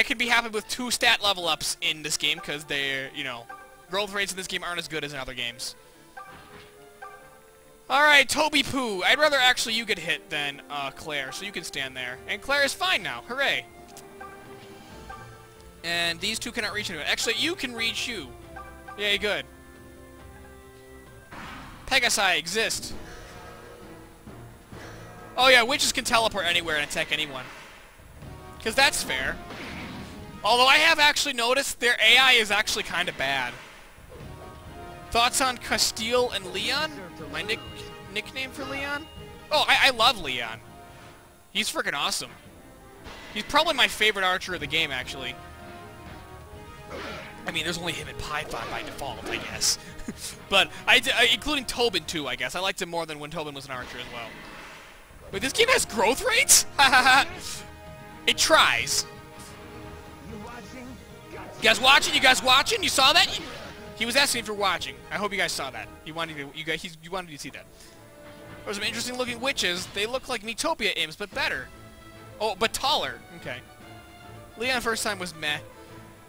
I could be happy with two stat level ups in this game because they're, you know, growth rates in this game aren't as good as in other games. Alright, Toby Poo. I'd rather actually you get hit than uh, Claire, so you can stand there. And Claire is fine now. Hooray. And these two cannot reach anyone. Actually, you can reach you. Yay, good. Pegasi exist. Oh yeah, witches can teleport anywhere and attack anyone. Because that's fair. Although I have actually noticed their AI is actually kind of bad. Thoughts on Castile and Leon? My nick nickname for Leon? Oh, I, I love Leon. He's freaking awesome. He's probably my favorite archer of the game, actually. I mean, there's only him and Python by default, I guess. but, I, uh, including Tobin, too, I guess. I liked him more than when Tobin was an archer as well. Wait, this game has growth rates? it tries. You guys watching? You guys watching? You saw that? He was asking if you're watching. I hope you guys saw that. You wanted to, you guys, you wanted to see that. There's some interesting looking witches. They look like Metopia imps, but better. Oh, but taller. Okay. Leon first time was meh.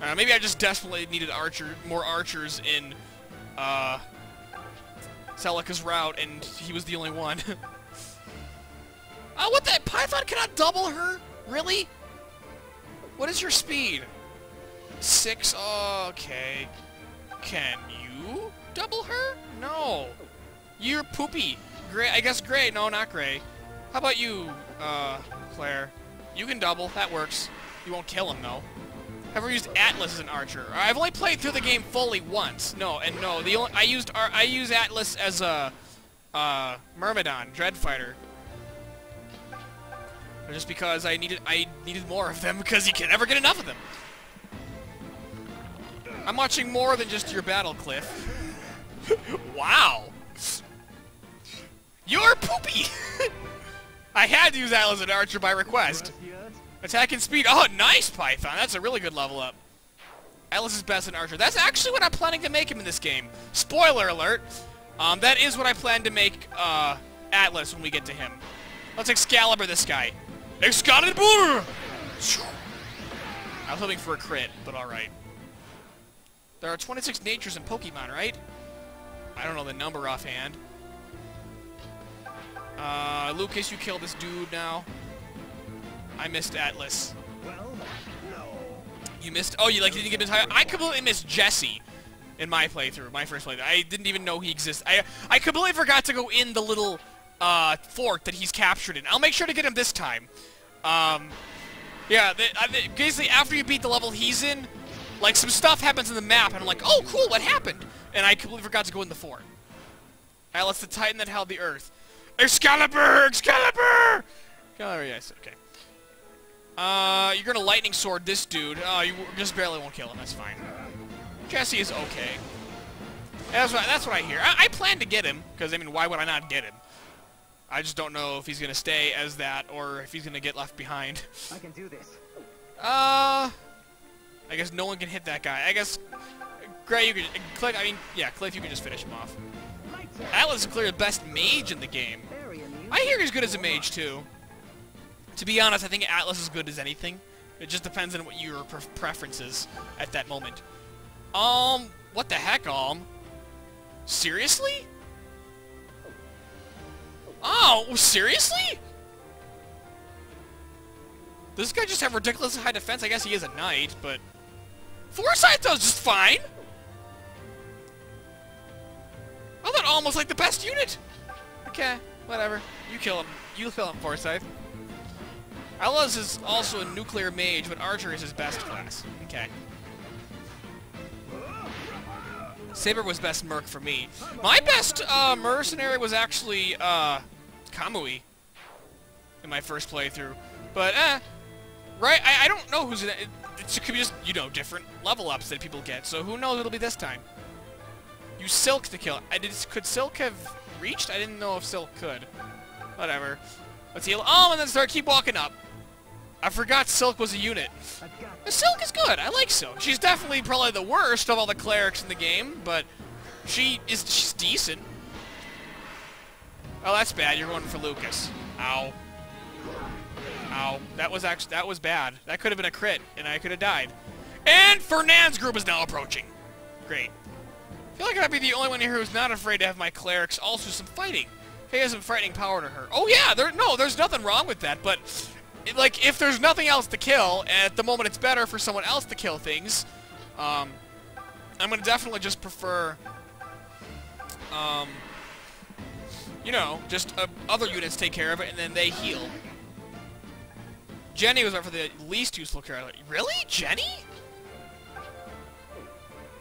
Uh, maybe I just desperately needed archer, more archers in uh, route, and he was the only one. oh, what the? Python cannot double her? Really? What is your speed? Six? okay. Can you double her? No. You're poopy. Gray, I guess gray. No, not gray. How about you, uh, Claire? You can double. That works. You won't kill him, though. Have ever used Atlas as an archer? I've only played through the game fully once. No, and no, the only I used I use Atlas as a uh, Myrmidon Dreadfighter. Just because I needed I needed more of them because you can never get enough of them. I'm watching more than just your battle, Cliff. wow. You're poopy! I had to use Atlas as an archer by request. Attack and speed. Oh, nice, Python. That's a really good level up. Atlas is best in Archer. That's actually what I'm planning to make him in this game. Spoiler alert. Um, that is what I plan to make uh, Atlas when we get to him. Let's Excalibur this guy. Excalibur! I was hoping for a crit, but alright. There are 26 natures in Pokemon, right? I don't know the number offhand. Uh, Lucas, you kill this dude now. I missed Atlas. Well, no. You missed... Oh, you like didn't get entire... I completely missed Jesse in my playthrough, my first playthrough. I didn't even know he existed. I I completely forgot to go in the little uh, fort that he's captured in. I'll make sure to get him this time. Um, yeah, the, uh, the, basically after you beat the level he's in, like some stuff happens in the map, and I'm like, oh, cool, what happened? And I completely forgot to go in the fort. Atlas the Titan that held the Earth. Excalibur! Excalibur! Excalibur, yes, okay. Uh, you're gonna lightning sword this dude. Oh, you just barely won't kill him. That's fine. Jesse is okay. That's what, that's what I hear. I, I plan to get him, because, I mean, why would I not get him? I just don't know if he's gonna stay as that, or if he's gonna get left behind. I can do this. Uh... I guess no one can hit that guy. I guess... Gray, you can... Click, I mean, yeah, Cliff, you can just finish him off. Atlas is clearly the best mage in the game. I hear he's good as a mage, too. To be honest, I think Atlas is good as anything. It just depends on what your pre preference is at that moment. Um, what the heck, um? Seriously? Oh, seriously? Does this guy just have ridiculously high defense? I guess he is a knight, but... Forsyth does just fine! I thought almost like the best unit! Okay, whatever. You kill him. You kill him, Forsyth. Atlas is also a nuclear mage, but archer is his best class. Okay. Saber was best merc for me. My best uh, mercenary was actually uh, Kamui in my first playthrough. But, eh, right? I, I don't know who's in it. Could be just, you know, different level ups that people get. So who knows it'll be this time. You Silk to kill. I did. Could Silk have reached? I didn't know if Silk could. Whatever. Let's heal. Oh, and then start keep walking up. I forgot Silk was a unit. Silk is good. I like Silk. She's definitely probably the worst of all the clerics in the game, but she is she's decent. Oh, that's bad. You're going for Lucas. Ow. Ow. That was actually, that was bad. That could have been a crit, and I could have died. And Fernand's group is now approaching. Great. I feel like I'd be the only one here who's not afraid to have my clerics also some fighting. He has some frightening power to her. Oh yeah, there, no, there's nothing wrong with that, but, it, like, if there's nothing else to kill, at the moment it's better for someone else to kill things, um, I'm gonna definitely just prefer, um, you know, just uh, other units take care of it, and then they heal. Jenny was up for the least useful character. Really? Jenny?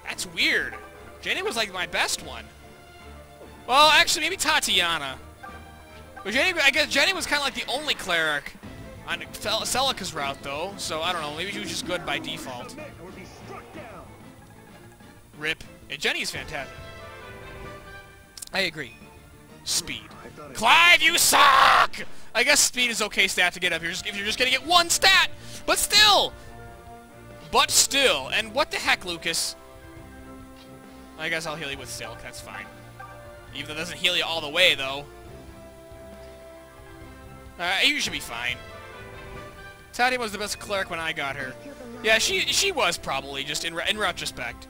That's weird. Jenny was like my best one. Well, actually, maybe Tatiana. But Jenny, I guess Jenny was kind of like the only cleric on Celica's route, though. So I don't know. Maybe she was just good by default. Rip. Yeah, Jenny's fantastic. I agree. Speed. Clive, you suck! I guess speed is okay stat to get up here if you're just gonna get one stat! But still! But still. And what the heck, Lucas? I guess I'll heal you with Silk. That's fine. Even though it doesn't heal you all the way, though. Uh, you should be fine. Tadia was the best cleric when I got her. Yeah, she she was probably, just in, re in retrospect.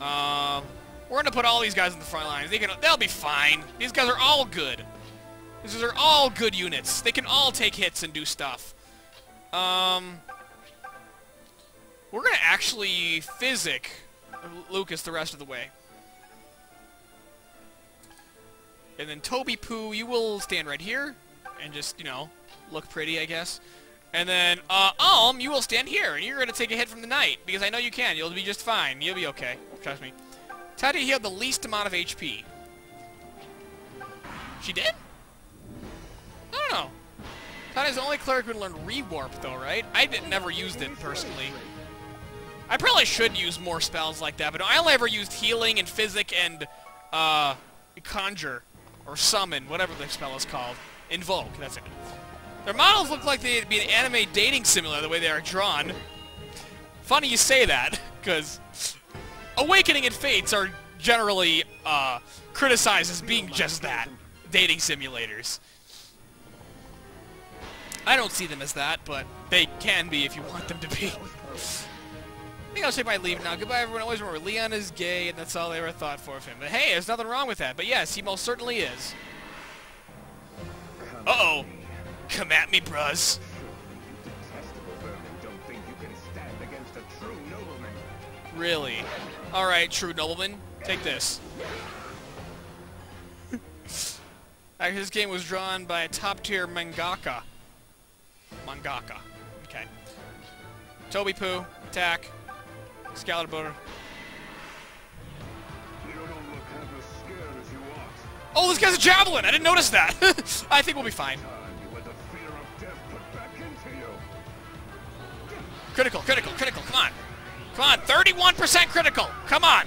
Um, we're gonna put all these guys in the front lines. They can, they'll be fine. These guys are all good. These are all good units. They can all take hits and do stuff. Um, we're gonna actually physic Lucas the rest of the way. And then Toby Poo, you will stand right here and just, you know, look pretty, I guess. And then, uh, Alm, you will stand here, and you're going to take a hit from the knight, because I know you can. You'll be just fine. You'll be okay. Trust me. Teddy healed the least amount of HP. She did? I don't know. Taddy's the only cleric who learned Rewarp, though, right? I did, never used it, personally. I probably should use more spells like that, but I only ever used Healing and Physic and, uh, Conjure. Or Summon, whatever the spell is called. Invoke, that's it. Their models look like they'd be an anime dating simulator the way they are drawn. Funny you say that, because Awakening and Fates are generally uh, criticized as being just that, dating simulators. I don't see them as that, but they can be if you want them to be. I think I'll say my leave now. Goodbye, everyone. Always remember, Leon is gay, and that's all they ever thought for of him. But hey, there's nothing wrong with that. But yes, he most certainly is. Uh-oh. Come at me, bruz. Really? Alright, true nobleman. Take this. Actually, this game was drawn by a top-tier mangaka. Mangaka. Okay. Toby Poo, attack. Excalibur. Oh, this guy's a javelin! I didn't notice that! I think we'll be fine. Critical, critical, critical, come on. Come on, 31% critical! Come on!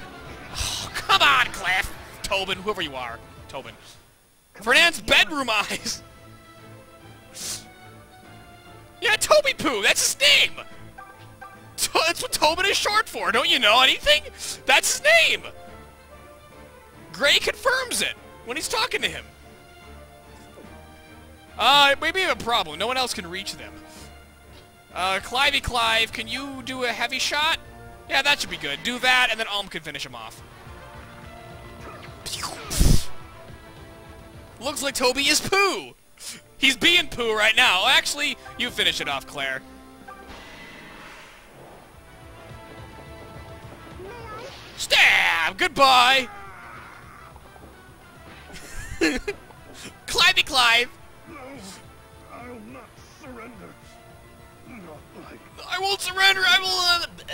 Oh, come on, Cliff! Tobin, whoever you are. Tobin. Fernand's bedroom eyes! Yeah, Toby Poo, that's his name! That's what Tobin is short for. Don't you know anything? That's his name. Gray confirms it when he's talking to him. Uh, maybe have a problem. No one else can reach them. Uh, Clivey Clive, can you do a heavy shot? Yeah, that should be good. Do that, and then Alm can finish him off. Looks like Toby is poo. He's being poo right now. Actually, you finish it off, Claire. Stab! Goodbye! Clivey Clive! No, I'll not surrender. Not like... I won't surrender! I will... Uh,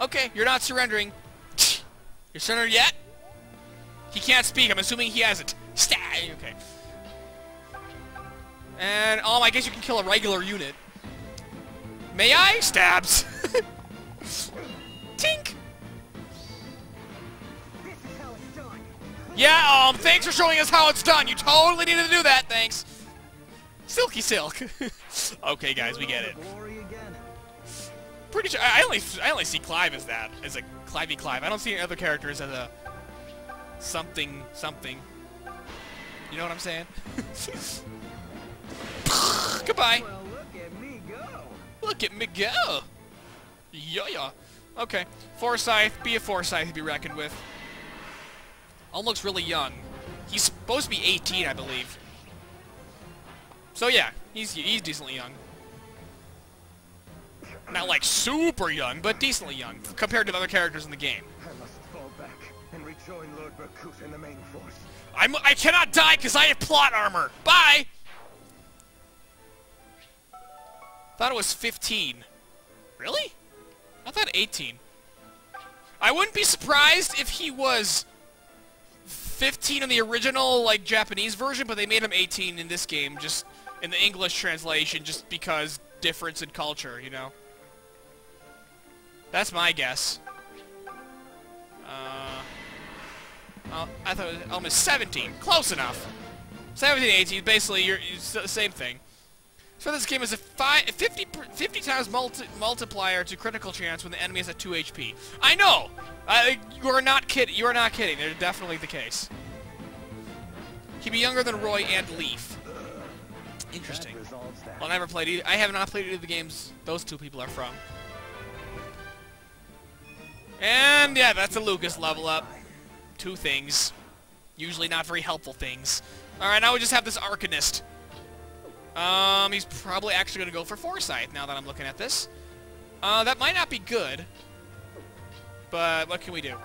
okay, you're not surrendering. You're surrendered yet? He can't speak. I'm assuming he hasn't. Stab! Okay. And, um, I guess you can kill a regular unit. May I? Stabs! Tink! Yeah, um, thanks for showing us how it's done. You totally needed to do that, thanks. Silky Silk. okay, guys, we get it. Pretty sure, I only, I only see Clive as that, as a Clivey Clive. I don't see any other characters as a something, something. You know what I'm saying? Goodbye. Well, look at me go. Look at me go! Yeah, yeah. Okay. Forsyth, be a Forsyth to be reckoned with. Alm looks really young. He's supposed to be 18, I believe. So yeah, he's he's decently young. Not like super young, but decently young compared to the other characters in the game. I must fall back and rejoin Lord Berkut in the main force. I'm I cannot die because I have plot armor. Bye. Thought it was 15. Really? I thought 18. I wouldn't be surprised if he was 15 in the original, like, Japanese version, but they made him 18 in this game, just in the English translation, just because difference in culture, you know? That's my guess. Uh, I thought it was almost 17. Close enough. 17, 18, basically, you're, it's the same thing. So this game is a fi 50, 50 times multi multiplier to critical chance when the enemy is at 2 HP. I know! Uh, you are not kidding. You are not kidding. They're definitely the case. He'd be younger than Roy and Leif. Interesting. That resolves that. Well, I never played either. I have not played either of the games those two people are from. And yeah, that's a Lucas level up. Two things. Usually not very helpful things. Alright, now we just have this Arcanist. Um, he's probably actually going to go for Forsyth now that I'm looking at this. Uh, that might not be good. But what can we do?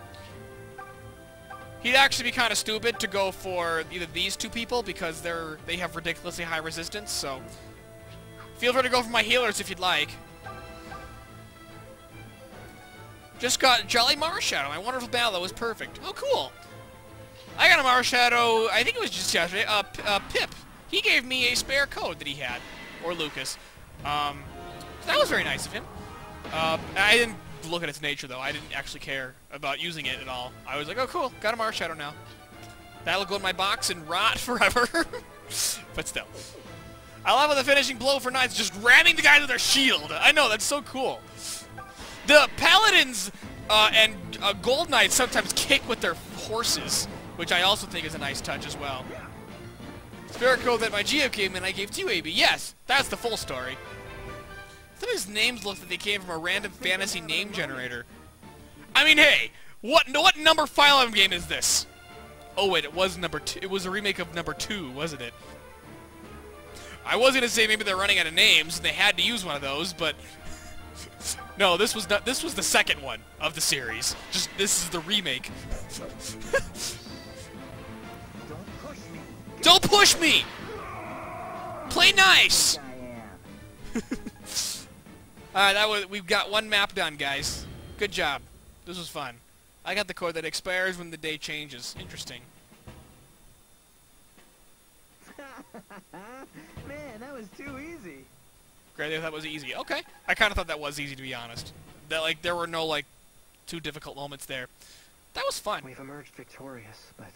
He'd actually be kind of stupid to go for either these two people because they're they have ridiculously high resistance, so... Feel free to go for my healers if you'd like. Just got Jolly Marshadow. My wonderful battle was perfect. Oh, cool. I got a Marshadow, I think it was just yesterday, uh, uh, Pip. He gave me a spare code that he had. Or Lucas. Um, so that was very nice of him. Uh, I didn't look at its nature, though. I didn't actually care about using it at all. I was like, oh, cool. Got a Marshadow now. That'll go in my box and rot forever. but still. I love how the finishing blow for Knights just ramming the guy with their shield. I know, that's so cool. The Paladins uh, and uh, Gold Knights sometimes kick with their horses, which I also think is a nice touch as well. Code that my Geo came in, I gave to AB. Yes, that's the full story. Some of his names look like they came from a random fantasy name generator. I mean, hey, what what number Fire Emblem game is this? Oh wait, it was number two. It was a remake of number two, wasn't it? I was gonna say maybe they're running out of names and they had to use one of those, but no, this was not. This was the second one of the series. Just this is the remake. Don't push me. Don't push me. Play nice. Alright, that was we've got one map done, guys. Good job. This was fun. I got the code that expires when the day changes. Interesting. Man, that was too easy. Great, I thought that was easy. Okay. I kind of thought that was easy, to be honest. That, like, there were no, like, too difficult moments there. That was fun. We've emerged victorious, but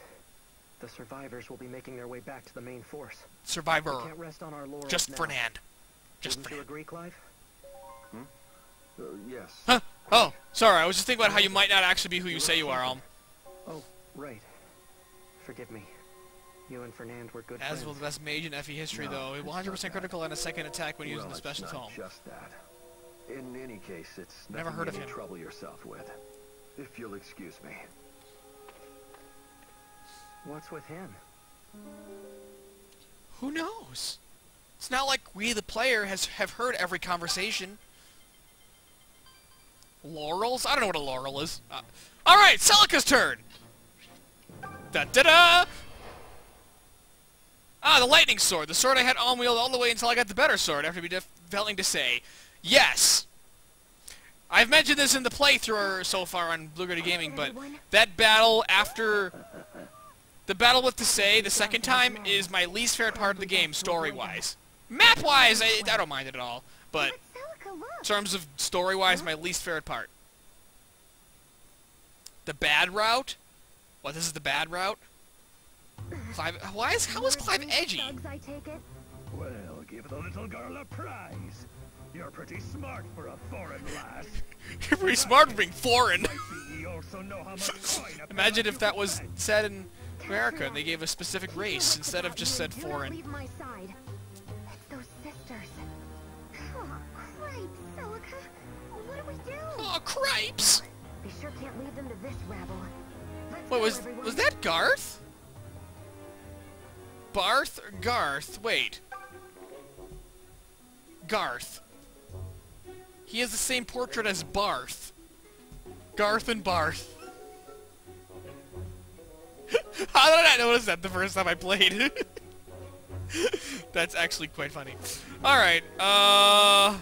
the survivors will be making their way back to the main force. We Survivor. can't rest on our laurels Just now. Fernand. Just Wouldn't you Fernand. agree, Clive? Uh, yes. Huh? Oh, sorry. I was just thinking about how you might not actually be who you say you are, Alm. Oh, right. Forgive me. You and Fernand were good As friends. will the best mage in FE history, No, though. it's 100% critical that. and a second attack when using well, the special it's not tome. just that. In any case, it's Never nothing heard of you him. trouble yourself with. If you'll excuse me. What's with him? Who knows? It's not like we, the player, has have heard every conversation. Laurels? I don't know what a laurel is. Uh, all right, Celica's turn. Da da da. Ah, the lightning sword. The sword I had on wield all the way until I got the better sword. After be failing to say, yes. I've mentioned this in the playthrough so far on Blue Gaming, but that battle after the battle with to Say the second time is my least favorite part of the game, story-wise. Map-wise, I, I don't mind it at all, but in terms of story-wise, my least favorite part. The bad route? What, this is the bad route? Clive, why is, how is Clive edgy? Thugs, I take it. Well, give the little girl a prize. You're pretty smart for a foreign lass. You're pretty smart for being foreign. Might be ye also know how much coin a Imagine if that was said in America and they gave a specific race instead of just said Do not foreign. leave my side. Those sisters. Oh, Cripes, Celica. What do we do? Oh, cripes! We sure can't leave them to this rabble. Let's Wait, was was that Garth? Barth or Garth? Wait. Garth. He has the same portrait as Barth. Garth and Barth. How did I not notice that the first time I played? That's actually quite funny. Alright, uh...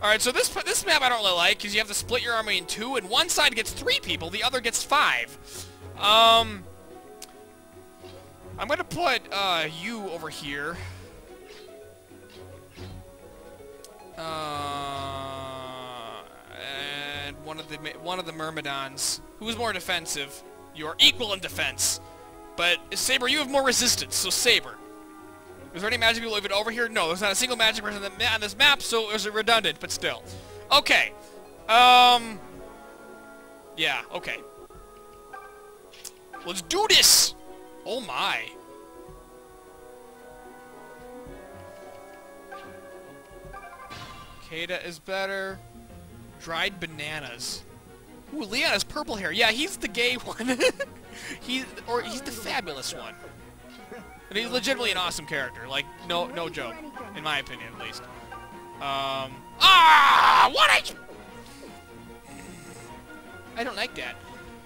Alright, so this this map I don't really like, because you have to split your army in two, and one side gets three people, the other gets five. Um... I'm gonna put, uh, you over here. Uh... And one of the one of the Myrmidons. Who's more defensive? You're equal in defense. But, Saber, you have more resistance, so Saber. Is there any magic people even over here? No, there's not a single magic person on, this map, so it redundant, but still. Okay. Um... Yeah, okay. Let's do this! Oh my. Kata is better. Dried bananas. Ooh, Leon has purple hair. Yeah, he's the gay one. he's or he's the fabulous one. And he's legitimately an awesome character. Like, no no joke. In my opinion, at least. Um... Ah! What I... I don't like that.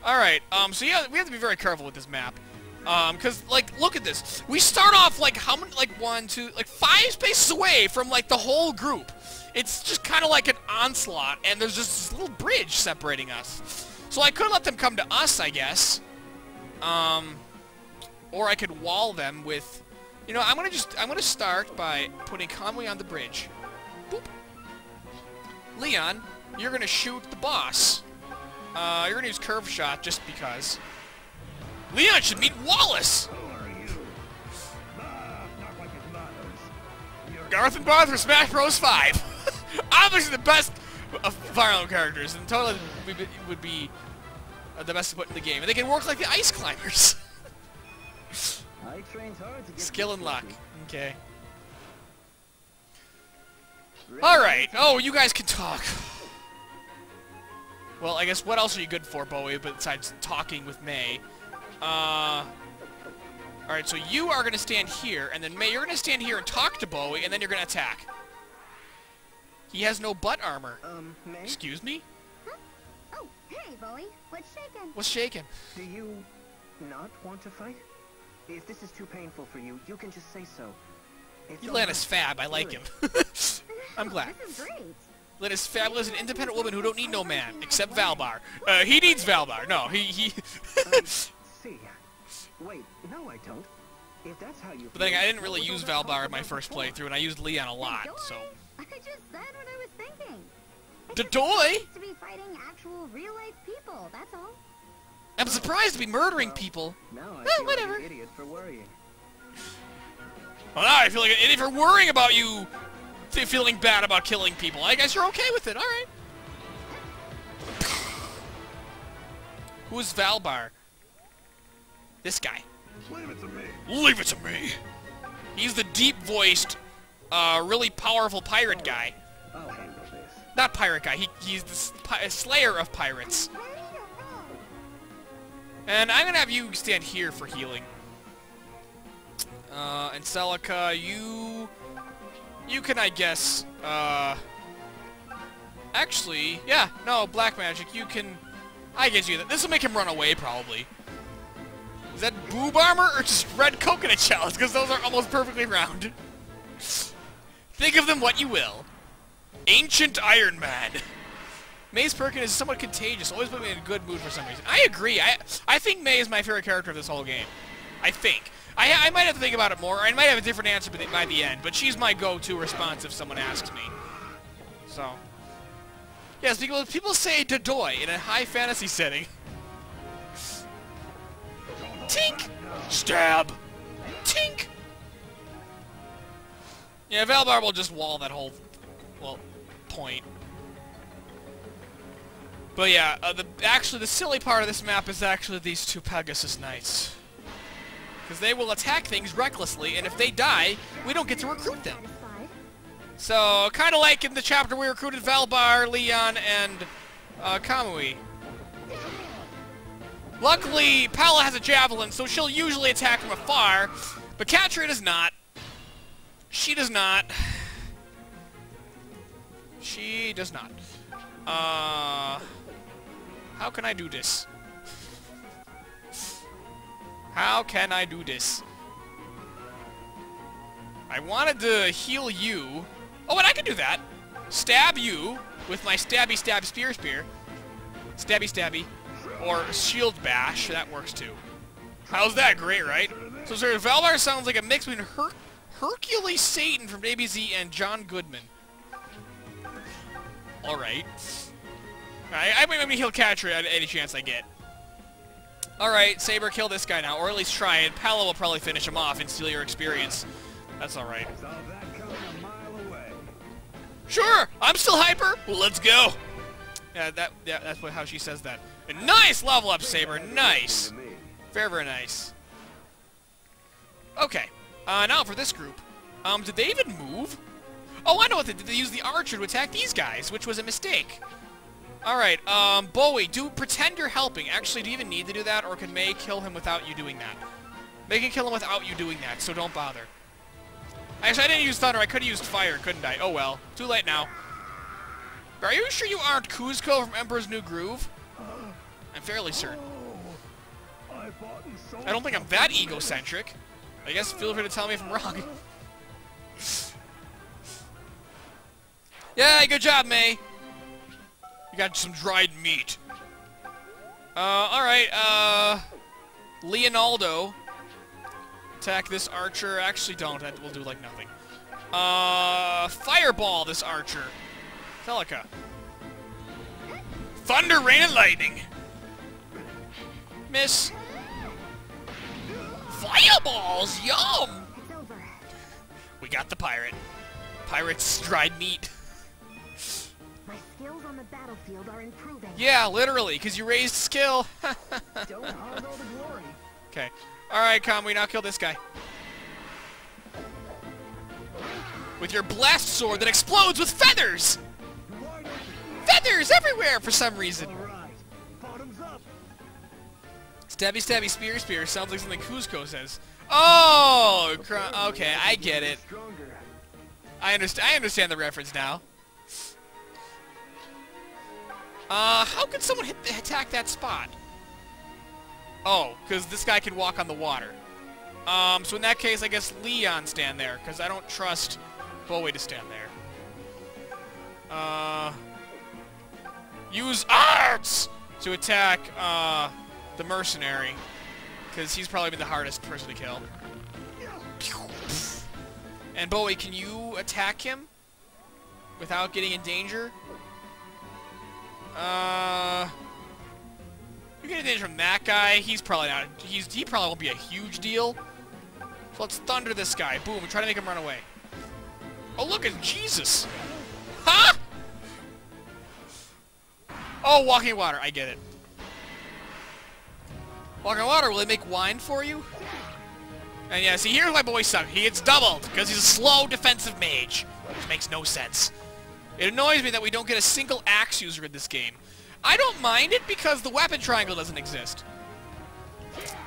Alright, um, so yeah, we have to be very careful with this map. Um, cause, like, look at this. We start off, like, how many, like, one, two, like, five spaces away from, like, the whole group. It's just kind of like an onslaught, and there's just this little bridge separating us. So I could let them come to us, I guess. Um, or I could wall them with... You know, I'm gonna just, I'm gonna start by putting Conway on the bridge. Boop. Leon, you're gonna shoot the boss. Uh, you're gonna use curve shot just because. Leon should meet Wallace! Who are you? Not like his manners. You're Garth and Barth for Smash Bros. 5. Obviously the best of Fire Emblem characters, and totally would be, would be uh, the best to put in the game. And they can work like the Ice Climbers. I trained hard to get Skill and luck. Okay. Alright. Oh, you guys can talk. Well, I guess what else are you good for, Bowie, besides talking with May? Uh... Alright, so you are going to stand here, and then May, you're going to stand here and talk to Bowie, and then you're going to attack. He has no butt armor. Um, May, Excuse me? Huh? Oh, hey, Bowie. What's shaking? What's shaking? do you not want to fight? If this is too painful for you, you can just say so. It's You all Lana's fab. I like him. I'm glad. This is great. Lana's fabulous and independent woman who don't need no man, except Valbar. Uh, he needs Valbar. No, he... he See. Wait, no, I don't. If that's how you but then I didn't really use Valbar in my first playthrough, and I used Leon a lot, so... I just said what I was thinking. I The just toy? want to be fighting actual real-life people, that's all. I'm surprised to be murdering people. Now I feel whatever. like an idiot for worrying. Well, now I feel like an idiot for worrying about you feeling bad about killing people. I guess you're okay with it. All right. Who's Valbar? This guy. Leave it to me. Leave it to me. He's the deep-voiced, uh, really powerful pirate guy. I'll handle this. Not pirate guy. He, he's the slayer of pirates. Ready or not? And I'm gonna have you stand here for healing. Uh, and Celica, you... You can, I guess, uh... Actually, yeah, no, Black Magic, you can... I guess you that. This will make him run away, probably. Is that boob armor or just red coconut shells? Because those are almost perfectly round. Think of them what you will. Ancient Iron Man. Maze Perkin is somewhat contagious, always put me in a good mood for some reason. I agree. I I think May is my favorite character of this whole game. I think. I, I might have to think about it more. I might have a different answer by the, by the end, but she's my go-to response if someone asks me. So. Yes, people, people say Dodoy in a high fantasy setting. Tink! Stab! Tink! Yeah, Valbar will just wall that whole, well, point. But yeah, uh, the actually the silly part of this map is actually these two Pegasus Knights. Because they will attack things recklessly, and if they die, we don't get to recruit them. So, kind of like in the chapter we recruited Valbar, Leon, and uh, Kamui. Luckily, Palla has a javelin, so she'll usually attack from afar, but Catria does not. She does not. She does not. Uh, how can I do this? How can I do this? I wanted to heal you. Oh, and I can do that. Stab you with my stabby stab spear spear. Stabby stabby. Or shield bash. That works too. How's that? Great, right? So, sir, Valbar sounds like a mix between Her Hercules Satan from DBZ and John Goodman. Alright. Alright, I'm gonna heal Catria at any chance I get. Alright, Saber, kill this guy now, or at least try it. Palla will probably finish him off and steal your experience. That's alright. Sure, I'm still hyper. Let's go. Yeah, that yeah, that's what, how she says that. Nice level up, Saber. Nice. Very, very nice. Okay. Uh, now for this group. Um, did they even move? Oh, I know what they did. They used the archer to attack these guys, which was a mistake. Alright, um, Bowie, do pretend you're helping. Actually, do you even need to do that, or can May kill him without you doing that? May can kill him without you doing that, so don't bother. Actually, I didn't use thunder. I could have used fire, couldn't I? Oh well. Too late now. Are you sure you aren't Kuzco from Emperor's New Groove? I'm fairly certain. I don't think I'm that egocentric. I guess feel free to tell me if I'm wrong. yeah, good job, May. You got some dried meat. Uh, alright, uh... Leonardo. Attack this archer. Actually, don't. That will do, like, nothing. Uh, fireball this archer. Celica. Thunder, rain, and lightning. Miss. Fireballs, yum! We got the pirate. Pirate's dried meat. My skills on the battlefield are improving. Yeah, literally, because you raised skill. Don't hog all the glory. okay. Alright, Kamui, now kill this guy. With your blast sword that explodes with feathers! Feathers everywhere for some reason. Stabby stabby spear spear sounds like something Kuzco says. Oh, okay, I get it. I understand. I understand the reference now. Uh, how could someone hit attack that spot? Oh, because this guy can walk on the water. Um, so in that case, I guess Leon stand there, because I don't trust Bowie to stand there. Uh, use arts to attack uh, the mercenary, because he's probably been the hardest person to kill. And Bowie, can you attack him without getting in danger? Uh, you get in danger from that guy. He's probably not. He's he probably won't be a huge deal. So let's thunder this guy. Boom! Try to make him run away. Oh look at Jesus! Huh? Oh, walking water. I get it. Walking water. Will they make wine for you? And yeah, see, here's my boy suck. He gets doubled because he's a slow defensive mage, which makes no sense. It annoys me that we don't get a single axe user in this game. I don't mind it because the weapon triangle doesn't exist.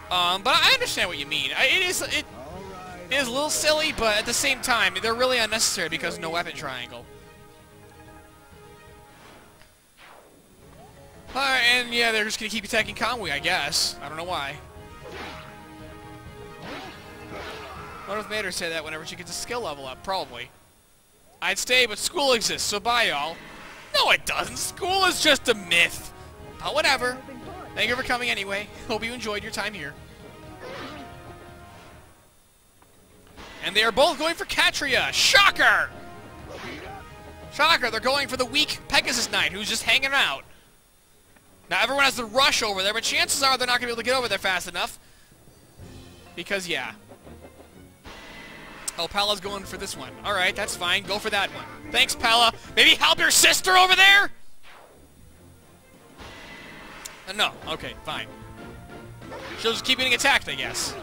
Um, but I understand what you mean. I, it is it right. is a little silly, but at the same time, they're really unnecessary because no weapon triangle. Alright, and yeah, they're just gonna keep attacking Conway, I guess. I don't know why. What if made her say that whenever she gets a skill level up? Probably. I'd stay, but school exists, so bye, y'all. No, it doesn't. School is just a myth. But whatever. Thank you for coming anyway. Hope you enjoyed your time here. And they are both going for Catria. Shocker! Shocker, they're going for the weak Pegasus Knight, who's just hanging out. Now, everyone has to rush over there, but chances are they're not going to be able to get over there fast enough. Because, yeah. Oh, Palla's going for this one. Alright, that's fine. Go for that one. Thanks, Palla. Maybe help your sister over there? Uh, no. Okay, fine. She'll just keep getting attacked, I guess.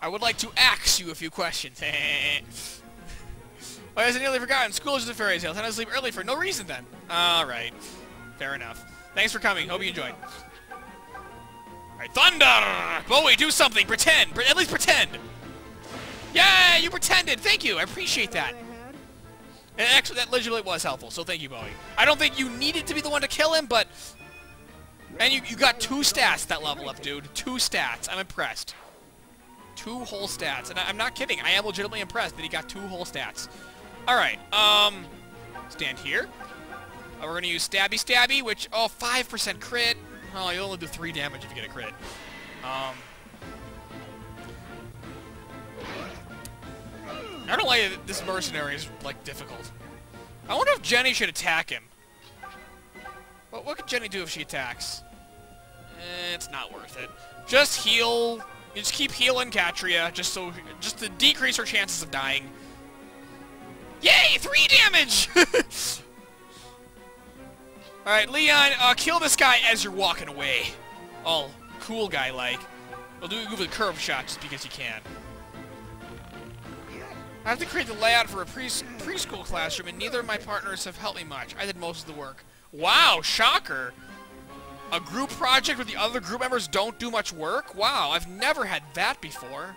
I would like to ask you a few questions. Oh, Why has I nearly forgotten? School is just a fairy tale. Time to sleep early for no reason then. Alright. Fair enough. Thanks for coming. Hope you enjoyed. Alright, Thunder! Bowie, do something! Pretend! Pre at least pretend! Yeah, you pretended! Thank you! I appreciate that. And actually, that legitimately was helpful, so thank you, Bowie. I don't think you needed to be the one to kill him, but... And you, you got two stats that level up, dude. Two stats. I'm impressed. Two whole stats. And I, I'm not kidding. I am legitimately impressed that he got two whole stats. Alright, um... Stand here. Uh, we're gonna use Stabby Stabby, which... Oh, 5% crit. Oh, you only do 3 damage if you get a crit. Um... I don't like it, this mercenary is, like, difficult. I wonder if Jenny should attack him. What, what could Jenny do if she attacks? Eh, it's not worth it. Just heal. You just keep healing Catria, just so, just to decrease her chances of dying. Yay! Three damage! Alright, Leon, uh, kill this guy as you're walking away. All cool guy-like. We'll do, do the curve shot just because you can. I have to create the layout for a pre preschool classroom, and neither of my partners have helped me much. I did most of the work. Wow, shocker! A group project where the other group members don't do much work? Wow, I've never had that before.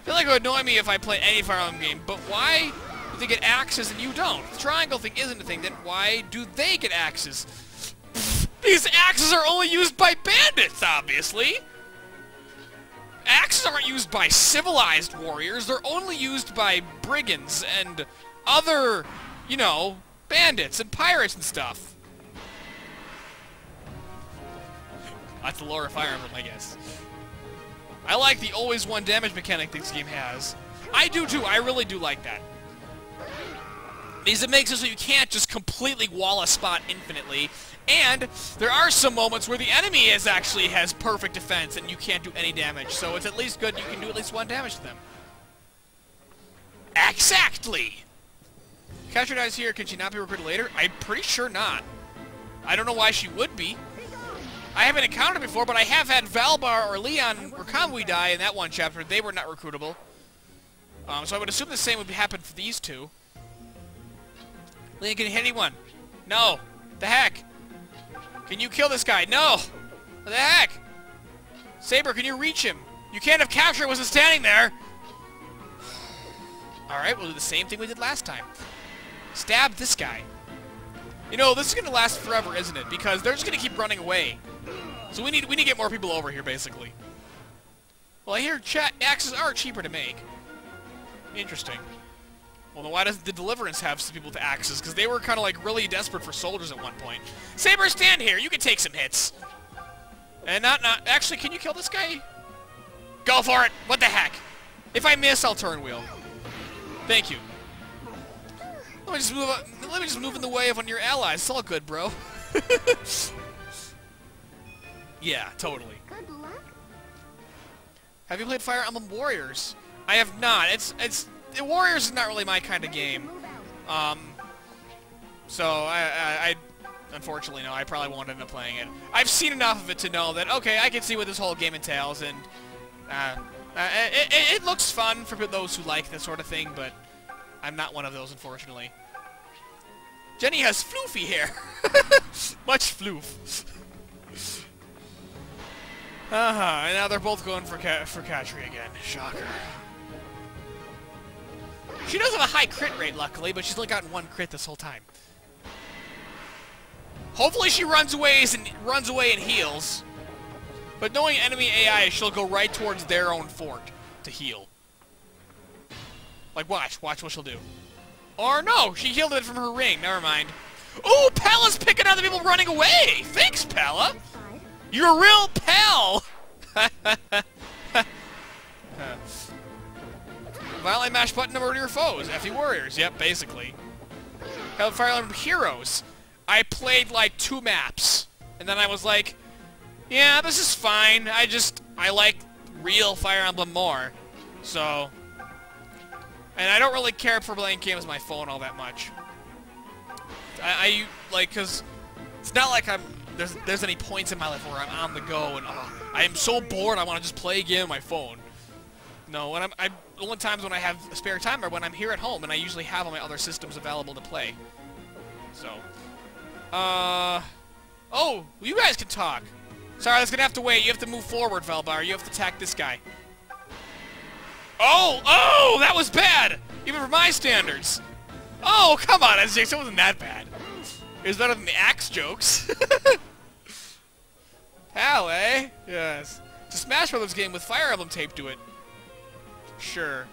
I feel like it would annoy me if I play any Fire Emblem game, but why do they get axes and you don't? The triangle thing isn't a thing, then why do they get axes? These axes are only used by bandits, obviously! Axes aren't used by civilized warriors, they're only used by brigands and other, you know, bandits and pirates and stuff. That's the lore of Fire Emblem, I guess. I like the always one damage mechanic this game has. I do too, I really do like that. Because it makes it so you can't just completely wall a spot infinitely, and there are some moments where the enemy is actually has perfect defense and you can't do any damage, so it's at least good you can do at least one damage to them. Exactly! Catria dies here, can she not be recruited later? I'm pretty sure not. I don't know why she would be. I haven't encountered before, but I have had Valbar or Leon or Kamui die in that one chapter. They were not recruitable. Um, so I would assume the same would happen for these two. Leon, can you hit anyone? No. The heck? Can you kill this guy? No. The heck? Saber, can you reach him? You can't have captured wasn't standing there. Alright, we'll do the same thing we did last time. Stab this guy. You know, this is going to last forever, isn't it? Because they're just going to keep running away. So we need we need to get more people over here, basically. Well, I hear chat axes are cheaper to make. Interesting. Well, then why doesn't the Deliverance have some people with axes? Because they were kind of like really desperate for soldiers at one point. Saber, stand here. You can take some hits. And not not actually, can you kill this guy? Go for it. What the heck? If I miss, I'll turn wheel. Thank you. Let me just move. Let me just move in the way of one of your allies. It's all good, bro. yeah, totally. Good luck. Have you played Fire Emblem Warriors? I have not. It's it's Warriors is not really my kind of game. Um, so I, I, I unfortunately no, I probably won't end up playing it. I've seen enough of it to know that okay, I can see what this whole game entails, and uh, uh, it, it, it looks fun for those who like this sort of thing, but I'm not one of those, unfortunately. Jenny has floofy hair. Much floof. Uh-huh, and now they're both going for Ka for Katri again. Shocker. She does have a high crit rate, luckily, but she's only gotten one crit this whole time. Hopefully she runs away and runs away and heals. But knowing enemy AI, she'll go right towards their own fort to heal. Like, watch. Watch what she'll do. Or no, she healed it from her ring. Never mind. Ooh, Palla's picking other people running away. Thanks, side. You're a real pal! Violently mash button to murder your foes. FE Warriors. Yep, basically. Hell Fire Emblem Heroes. I played like two maps. And then I was like, yeah, this is fine. I just, I like real Fire Emblem more. So, and I don't really care for playing games on my phone all that much. I, I like, cause it's not like I'm there's there's any points in my life where I'm on the go and oh, I am so bored I want to just play a game on my phone. No, when I'm, I, the only times when I have spare time are when I'm here at home, and I usually have all my other systems available to play. So, uh, oh, you guys can talk. Sorry, that's gonna have to wait. You have to move forward, Valbar. You have to attack this guy. Oh, oh, that was bad, even for my standards. Oh, come on, SJ, it wasn't that bad. It was better than the axe jokes. Hell, eh? Yes. It's a Smash Brothers game with Fire Emblem tape to it. Sure.